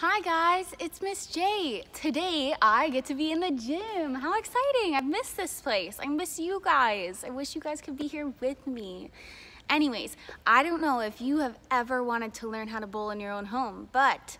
Hi guys, it's Miss J. Today I get to be in the gym. How exciting! I miss this place. I miss you guys. I wish you guys could be here with me. Anyways, I don't know if you have ever wanted to learn how to bowl in your own home, but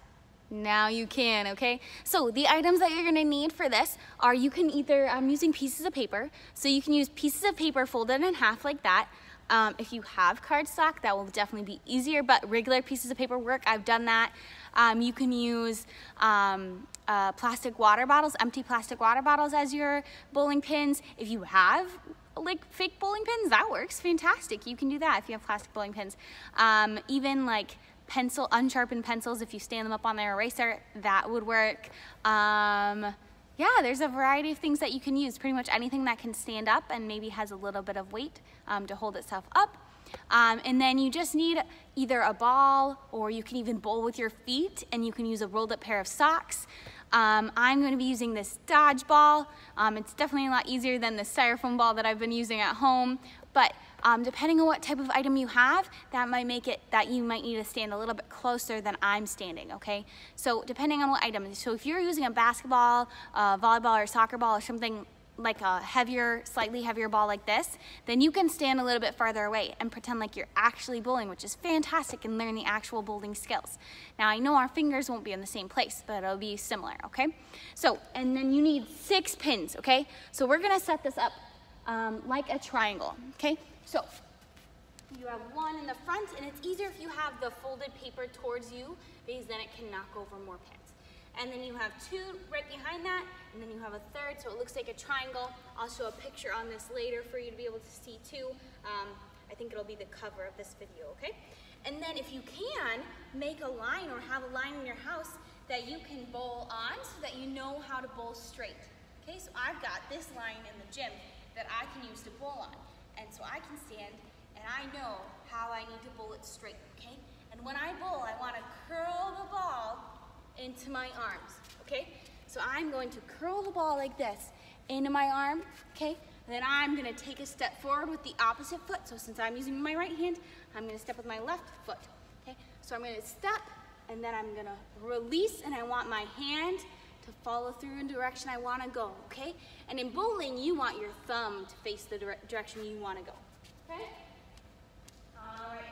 now you can, okay? So the items that you're gonna need for this are you can either, I'm using pieces of paper, so you can use pieces of paper folded in half like that. Um, if you have cardstock, that will definitely be easier, but regular pieces of paperwork, I've done that. Um, you can use um, uh, plastic water bottles, empty plastic water bottles as your bowling pins. If you have like fake bowling pins, that works fantastic. You can do that if you have plastic bowling pins. Um, even like pencil, unsharpened pencils, if you stand them up on their eraser, that would work. Yeah, there's a variety of things that you can use. Pretty much anything that can stand up and maybe has a little bit of weight um, to hold itself up. Um, and then you just need either a ball or you can even bowl with your feet and you can use a rolled up pair of socks. Um, I'm going to be using this dodgeball. Um, it's definitely a lot easier than the styrofoam ball that I've been using at home, but um, depending on what type of item you have, that might make it that you might need to stand a little bit closer than I'm standing, okay? So depending on what item, so if you're using a basketball, a volleyball, or soccer ball, or something like a heavier, slightly heavier ball like this, then you can stand a little bit farther away and pretend like you're actually bowling, which is fantastic and learn the actual bowling skills. Now I know our fingers won't be in the same place, but it'll be similar, okay? So, and then you need six pins, okay? So we're gonna set this up um, like a triangle, okay? So, you have one in the front, and it's easier if you have the folded paper towards you, because then it can knock over more pins and then you have two right behind that, and then you have a third, so it looks like a triangle. I'll show a picture on this later for you to be able to see too. Um, I think it'll be the cover of this video, okay? And then if you can, make a line or have a line in your house that you can bowl on so that you know how to bowl straight. Okay, so I've got this line in the gym that I can use to bowl on. And so I can stand and I know how I need to bowl it straight, okay? And when I bowl, I wanna curl the ball into my arms, okay? So I'm going to curl the ball like this into my arm, okay? And then I'm gonna take a step forward with the opposite foot. So since I'm using my right hand, I'm gonna step with my left foot, okay? So I'm gonna step and then I'm gonna release and I want my hand to follow through in direction I wanna go, okay? And in bowling, you want your thumb to face the dire direction you wanna go, okay? All right,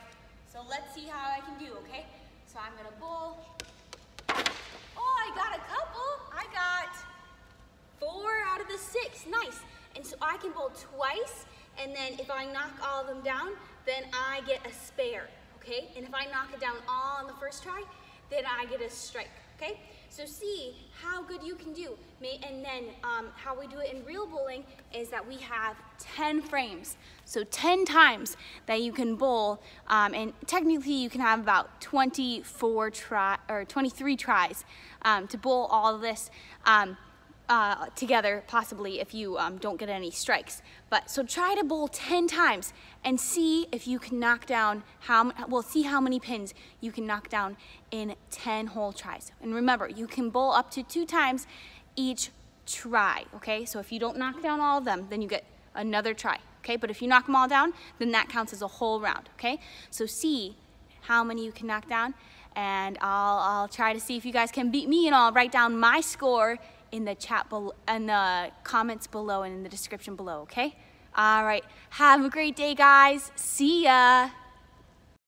so let's see how I can do, okay? So I'm gonna bowl, Oh, I got a couple. I got four out of the six. Nice. And so I can bowl twice, and then if I knock all of them down, then I get a spare, okay? And if I knock it down all on the first try, then I get a strike, okay? So see how good you can do. And then um, how we do it in real bowling is that we have 10 frames. So 10 times that you can bowl, um, and technically you can have about 24 try or 23 tries um, to bowl all of this. Uh, together, possibly if you um, don't get any strikes. But so try to bowl 10 times and see if you can knock down how, well, see how many pins you can knock down in 10 whole tries. And remember, you can bowl up to two times each try, okay? So if you don't knock down all of them, then you get another try, okay? But if you knock them all down, then that counts as a whole round, okay? So see how many you can knock down and I'll, I'll try to see if you guys can beat me and I'll write down my score in the chat below, in the comments below and in the description below, okay? All right, have a great day, guys. See ya.